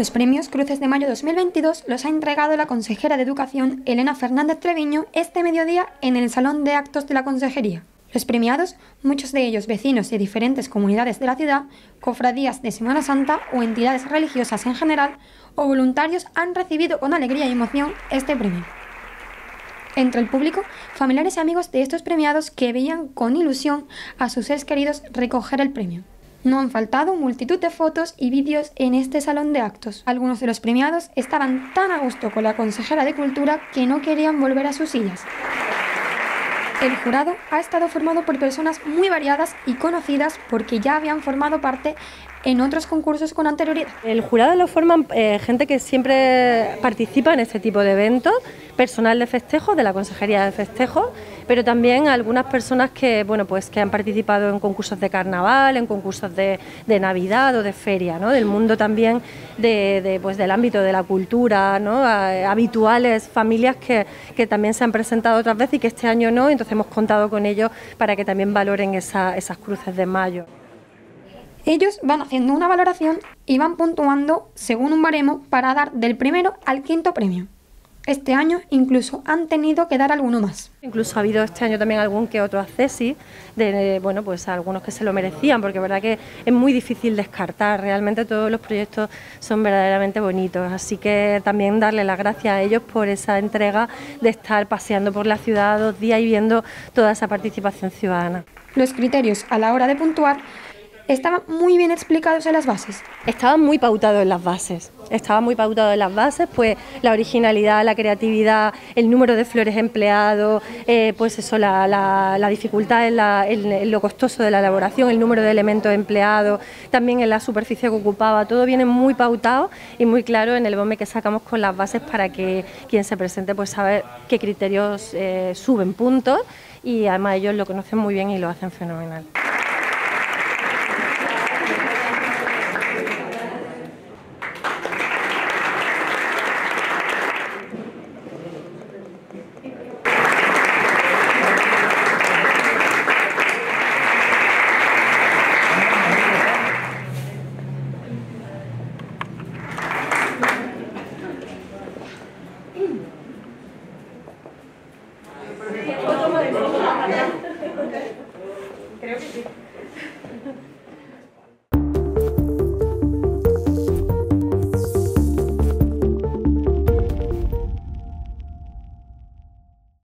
Los premios Cruces de Mayo 2022 los ha entregado la consejera de Educación Elena Fernández Treviño este mediodía en el Salón de Actos de la Consejería. Los premiados, muchos de ellos vecinos de diferentes comunidades de la ciudad, cofradías de Semana Santa o entidades religiosas en general, o voluntarios han recibido con alegría y emoción este premio. Entre el público, familiares y amigos de estos premiados que veían con ilusión a sus seres queridos recoger el premio. No han faltado multitud de fotos y vídeos en este salón de actos. Algunos de los premiados estaban tan a gusto con la consejera de Cultura que no querían volver a sus sillas. El jurado ha estado formado por personas muy variadas y conocidas porque ya habían formado parte en otros concursos con anterioridad. El jurado lo forman eh, gente que siempre participa en este tipo de eventos, personal de festejo, de la Consejería de Festejo, pero también algunas personas que, bueno, pues, que han participado en concursos de carnaval, en concursos de, Navidad o de feria, ¿no? del mundo también de, pues, del ámbito de la cultura, ¿no? habituales familias que, que, también se han presentado otras veces y que este año no, entonces hemos contado con ellos para que también valoren esas cruces de mayo. Ellos van haciendo una valoración y van puntuando según un baremo para dar del primero al quinto premio. Este año incluso han tenido que dar alguno más. Incluso ha habido este año también algún que otro accesi de bueno, pues algunos que se lo merecían, porque es verdad que es muy difícil descartar, realmente todos los proyectos son verdaderamente bonitos, así que también darle las gracias a ellos por esa entrega de estar paseando por la ciudad dos días y viendo toda esa participación ciudadana. Los criterios a la hora de puntuar estaban muy bien explicados en las bases. Estaban muy pautados en las bases. Estaban muy pautados en las bases, pues la originalidad, la creatividad, el número de flores empleados, eh, pues eso, la, dificultad en, lo costoso de la elaboración, el número de elementos empleados, también en la superficie que ocupaba, todo viene muy pautado y muy claro en el bombe que sacamos con las bases para que quien se presente pues sabe qué criterios eh, suben puntos y además ellos lo conocen muy bien y lo hacen fenomenal. Creio que sim.